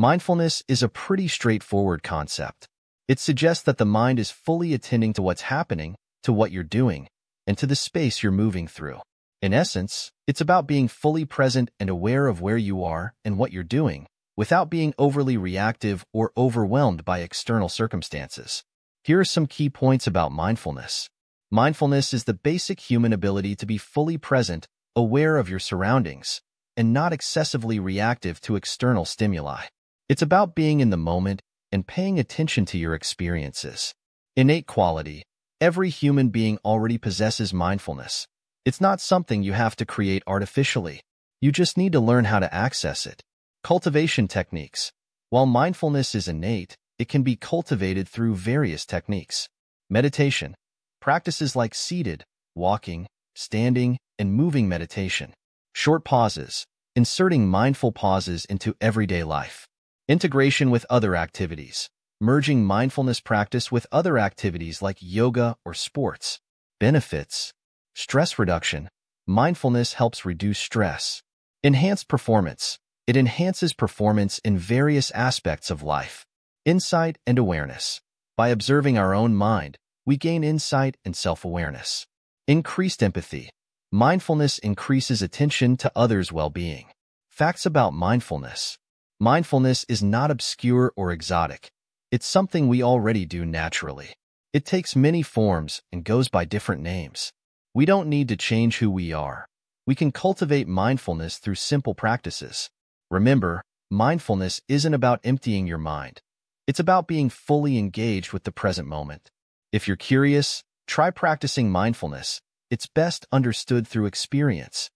Mindfulness is a pretty straightforward concept. It suggests that the mind is fully attending to what's happening, to what you're doing, and to the space you're moving through. In essence, it's about being fully present and aware of where you are and what you're doing, without being overly reactive or overwhelmed by external circumstances. Here are some key points about mindfulness. Mindfulness is the basic human ability to be fully present, aware of your surroundings, and not excessively reactive to external stimuli. It's about being in the moment and paying attention to your experiences. Innate quality. Every human being already possesses mindfulness. It's not something you have to create artificially. You just need to learn how to access it. Cultivation techniques. While mindfulness is innate, it can be cultivated through various techniques. Meditation. Practices like seated, walking, standing, and moving meditation. Short pauses. Inserting mindful pauses into everyday life. Integration with other activities. Merging mindfulness practice with other activities like yoga or sports. Benefits. Stress reduction. Mindfulness helps reduce stress. Enhanced performance. It enhances performance in various aspects of life. Insight and awareness. By observing our own mind, we gain insight and self-awareness. Increased empathy. Mindfulness increases attention to others' well-being. Facts about mindfulness. Mindfulness is not obscure or exotic. It's something we already do naturally. It takes many forms and goes by different names. We don't need to change who we are. We can cultivate mindfulness through simple practices. Remember, mindfulness isn't about emptying your mind. It's about being fully engaged with the present moment. If you're curious, try practicing mindfulness. It's best understood through experience.